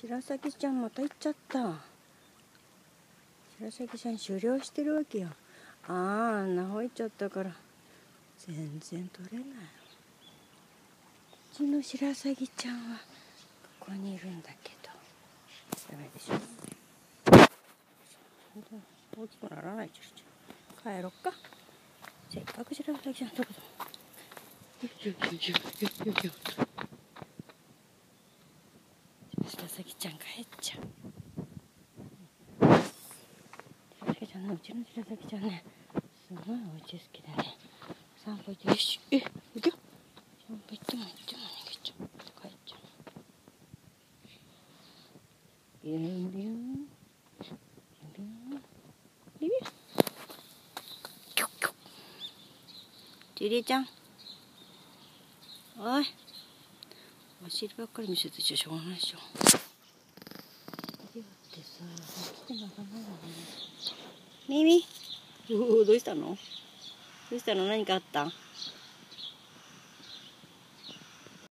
白崎ちゃんまた行っちゃった。白崎ちゃん終了してるわけよ。あああんなほいちゃったから。全然取れない。うちの白崎ちゃんはここにいるんだけど。ダメでしょ。大きくならないじゃん帰ろっか。せっかく白崎ちゃんのとこだ。よいしよよよいしょ白崎ちゃん帰っちゃう。白崎ちゃんねうちの白崎ちゃんねすごいお家好きだね。散歩行ってよしえ行くよ。散歩行っても行っても逃げちゃう。帰っちゃう。ビュンビュン。ビュンビュン。ビュン。ビュッキョッ。ジュリーちゃん。おい。お尻ばっかり見せてちゃしょうがないでしょビデオってさ来てなかなかねミミおおどうしたの？どうしたの？何かあった？